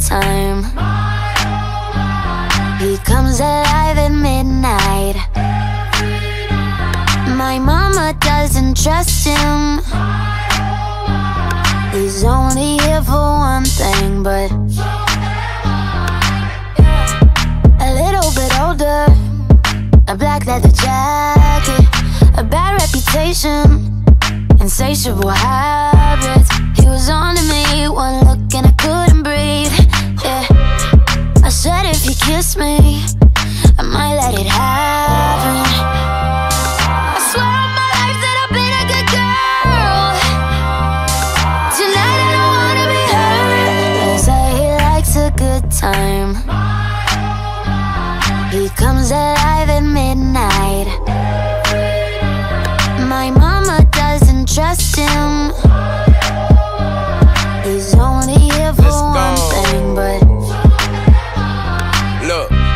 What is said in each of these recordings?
time. He comes alive at midnight. My mama doesn't trust him. He's only here for one thing, but so a little bit older, a black leather jacket, a bad reputation, insatiable habits. He was on to me one time. He comes alive at midnight.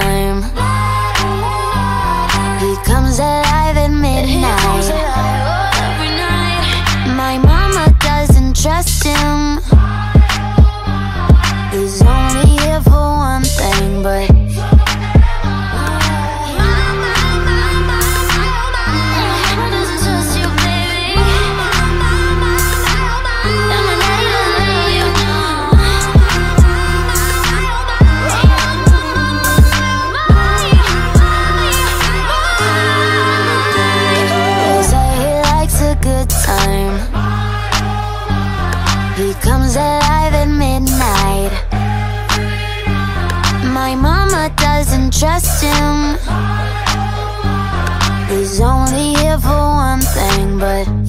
Time. Time. He comes alive at midnight. My mama doesn't trust him. He's only here for one thing, but